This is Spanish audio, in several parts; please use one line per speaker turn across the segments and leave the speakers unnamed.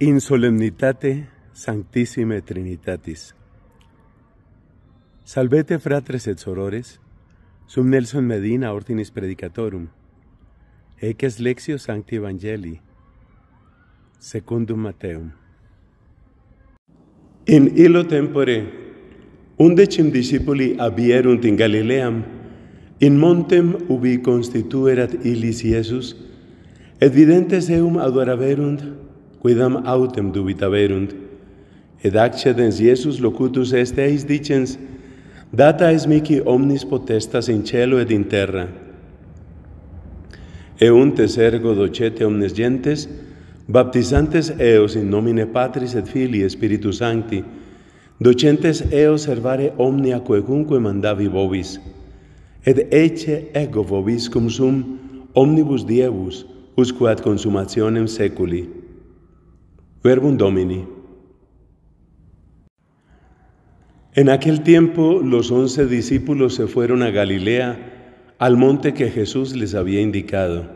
In solemnitate sanctissime Trinitatis. Salvete fratres et sorores, sum Nelson Medina ordinis predicatorum, eques lexio sancti Evangelii, secundum Mateum. In illo tempore, undecim discipuli abierunt in Galileam, in montem ubi constituerat illis Iesus, et eum adoraverunt, quidam autem dubitaverunt, Et accedens Iesus locutus est eis dicens, data es mici omnis potestas in cielo et in terra. Euntes ergo docete omnes gentes, baptizantes eos in nomine Patris et Filii Spiritus Sancti, docentes eos servare omnia quecunque mandavi vobis, et ecce ego vobis cum sum omnibus diebus, usque ad consumationem seculi. Verbum Domini. En aquel tiempo los once discípulos se fueron a Galilea, al monte que Jesús les había indicado.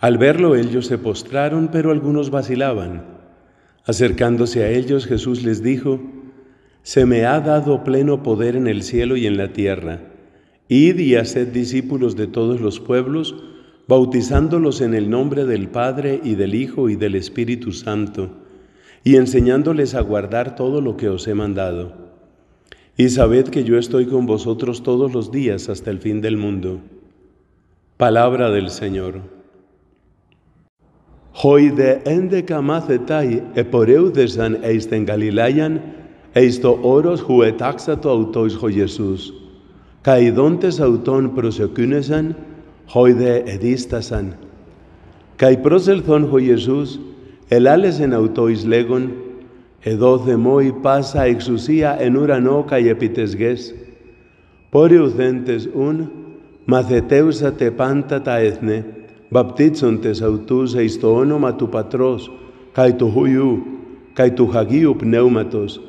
Al verlo ellos se postraron, pero algunos vacilaban. Acercándose a ellos, Jesús les dijo, Se me ha dado pleno poder en el cielo y en la tierra. Id y haced discípulos de todos los pueblos, bautizándolos en el nombre del Padre y del Hijo y del Espíritu Santo, y enseñándoles a guardar todo lo que os he mandado. Y sabed que yo estoy con vosotros todos los días hasta el fin del mundo. Palabra del Señor. Hoide ende kamathetai eporeudesan eisten Galilayan, eisto oros huetaxato autois ho Jesus. Caidontes auton prosecunesan, Χόιδε εδίστασαν. Καί προσελθόν ο Ιησούς, ελάλεσεν αυτο εις λέγον, εδώ δεμόι πάσα εξουσία εν ουρανό καί επιτεσγές. γες, πόριουθέντες ουν, μαθετέουσατε πάντα τα έθνε, βαπτίτσοντες αυτούς εις το όνομα του Πατρός, καί του Χουιού, καί του Χαγίου Πνεύματος,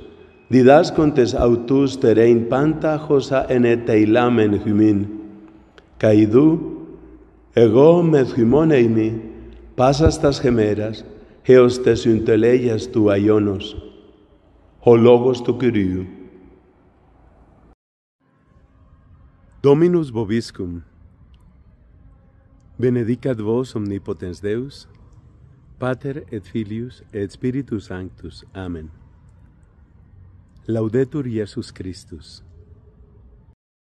διδάσκοντες αυτούς τερέιν πάντα χωσα εν ετειλάμεν χυμήν. Καιδού εγώ με θυμώνειμι, πάσας τας χεμέρας, έως τες συντελέγιας του Αϊόνος, ο λόγος του Κυρίου. Dominus vobiscum, benedicat vos omnipotens Deus, Pater et Filius et Spiritus Sanctus. Amen. Laudetur Iesus Christus.